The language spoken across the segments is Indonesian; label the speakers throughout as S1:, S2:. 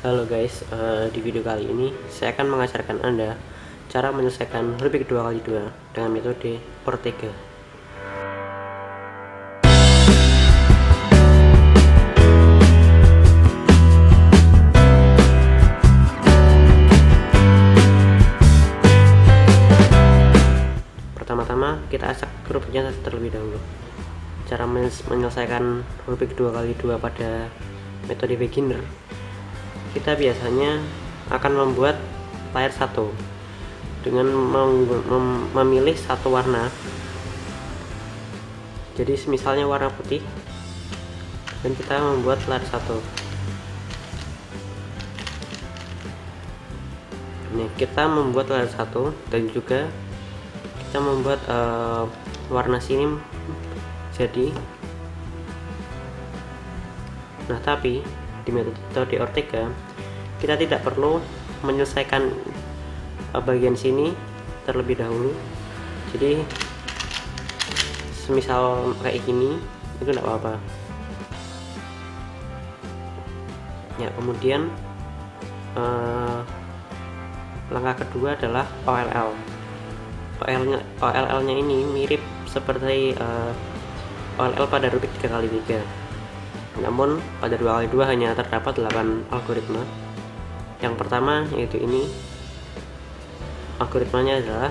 S1: Halo guys, uh, di video kali ini saya akan mengajarkan Anda cara menyelesaikan Rubik 2x2 dengan metode Ortega. Pertama-tama kita acak Rubiknya terlebih dahulu. Cara menyelesaikan Rubik 2x2 pada metode beginner kita biasanya akan membuat layar satu dengan mem mem memilih satu warna. Jadi misalnya warna putih dan kita membuat layar satu. Ini kita membuat layar satu dan juga kita membuat uh, warna sini jadi. Nah tapi di metode Ortega kita tidak perlu menyelesaikan uh, bagian sini terlebih dahulu. Jadi semisal kayak gini itu tidak apa-apa. Ya kemudian uh, langkah kedua adalah OLL OLL nya OLL nya ini mirip seperti uh, OLL pada Rubik 3x3 namun pada dua kali dua hanya terdapat 8 algoritma. Yang pertama yaitu ini. Algoritmanya adalah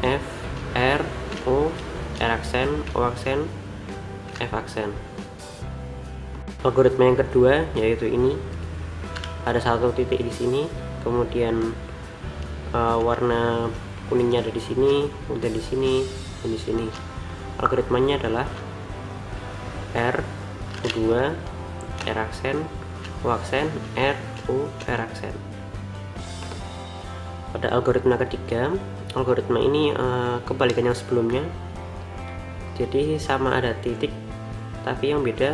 S1: F, R, O, R aksen, O aksen, F aksen. Algoritma yang kedua yaitu ini. Ada satu titik di sini, kemudian uh, warna kuningnya ada di sini, kemudian di sini, dan di sini. Algoritmanya adalah R U2 R aksen U aksen R U R aksen. Pada algoritma ketiga algoritma ini uh, kebalikan yang sebelumnya. Jadi sama ada titik tapi yang beda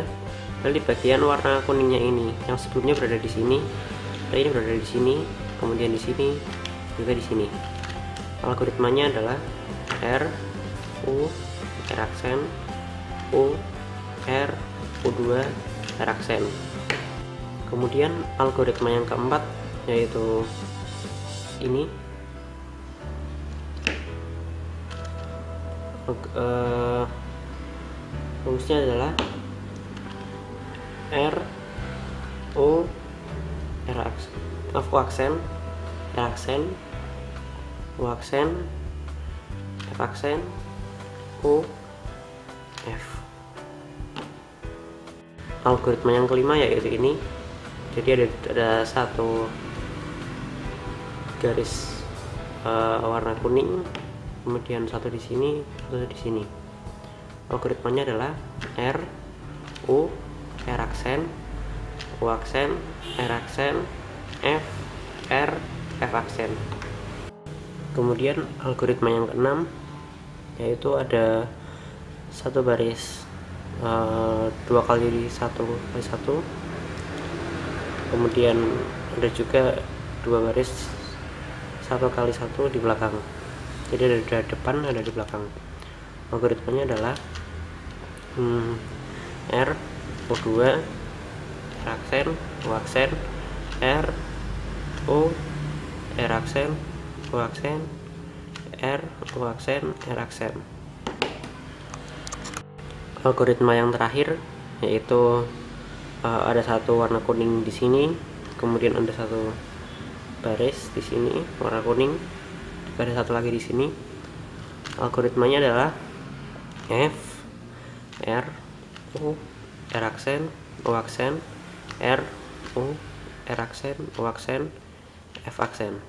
S1: di bagian warna kuningnya ini. Yang sebelumnya berada di sini dan ini berada di sini kemudian di sini juga di sini. Algoritmanya adalah R U R aksen U U2 R aksen kemudian algoritma yang keempat yaitu ini. Uh, adalah R O R aksen of aksen R aksen U aksen F aksen U F algoritma yang kelima yaitu ini. Jadi ada ada satu garis uh, warna kuning kemudian satu di sini satu di sini. Algoritmanya adalah R U R aksen U aksen R aksen F R F aksen. Kemudian algoritma yang keenam yaitu ada satu baris dua kali satu kali satu. Kemudian ada juga dua baris satu kali satu di belakang. Jadi ada di depan ada di belakang. Algoritmanya adalah hmm, R O2 R aksen U aksen R O R aksen U aksen R U aksen R aksen algoritma yang terakhir yaitu uh, ada satu warna kuning di sini kemudian ada satu baris di sini warna kuning ada satu lagi di sini. Algoritmanya adalah F R U R aksen U aksen R U R aksen U aksen F aksen.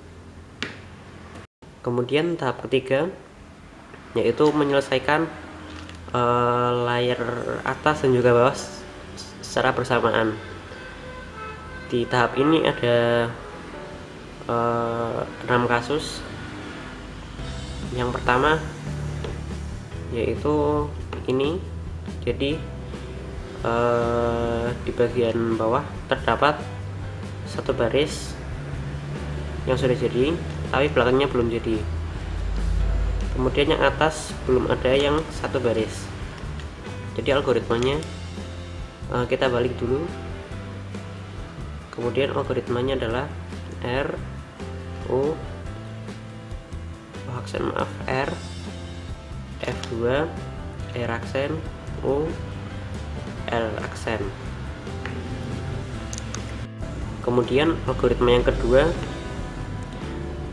S1: Kemudian tahap ketiga yaitu menyelesaikan uh, layar atas dan juga bawah secara bersamaan. Di tahap ini ada uh, eh, 6 kasus. Yang pertama yaitu ini. Jadi uh, di bagian bawah terdapat satu baris yang sudah jadi tapi belakangnya belum jadi kemudian yang atas belum ada yang satu baris. Jadi algoritmanya uh, kita balik dulu. Kemudian algoritmanya adalah R U aksen maaf R F2 R aksen U L aksen. Kemudian algoritma yang kedua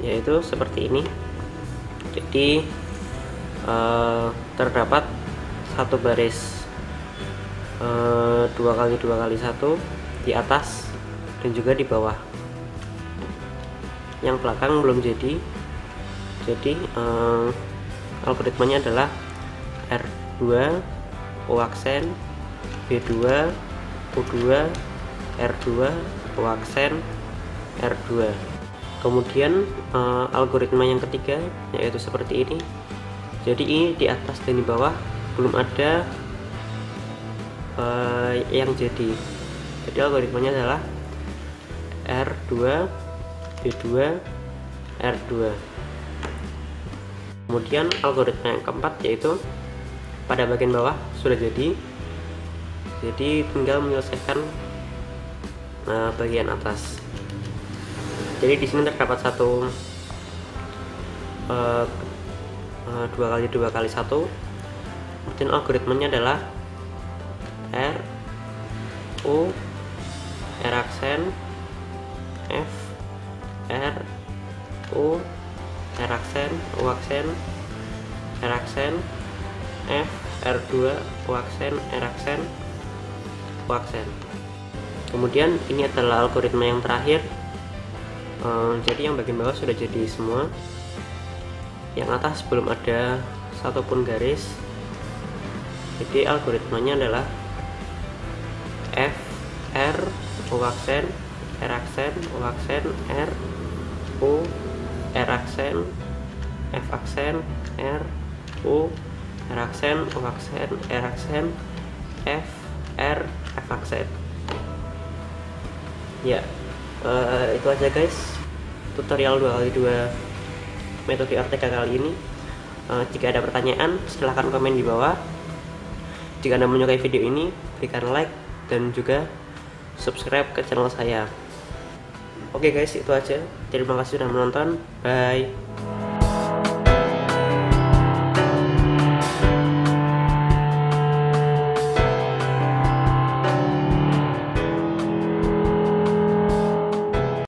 S1: yaitu seperti ini jadi uh, terdapat satu baris uh, dua kali dua kali satu di atas dan juga di bawah. Yang belakang belum jadi. Jadi uh, algoritmanya adalah R2 O aksen B2 U2 R2 O aksen R2 kemudian uh, algoritma yang ketiga yaitu seperti ini. Jadi ini di atas dan di bawah belum ada uh, yang jadi. Jadi algoritmanya adalah R2 B2 R2 kemudian algoritma yang keempat yaitu pada bagian bawah sudah jadi. Jadi tinggal menyelesaikan uh, bagian atas jadi di sini terdapat satu uh, uh, dua kali dua kali satu. Kemudian algoritmanya adalah R U R aksen F R U R aksen U aksen R aksen F R2 U aksen R aksen U aksen. Kemudian ini adalah algoritma yang terakhir um, jadi yang bagian bawah sudah jadi semua. Yang atas belum ada satupun garis. Jadi algoritmanya adalah F R U aksen R aksen U aksen R U R aksen F aksen R U R aksen U aksen R aksen F R F aksen. Ya uh, itu aja guys tutorial 2x2 metode RTK kali ini. Uh, jika ada pertanyaan, silahkan komen di bawah. Jika Anda menyukai video ini, berikan like dan juga subscribe ke channel saya. Oke okay guys, itu aja. Terima kasih sudah menonton. Bye.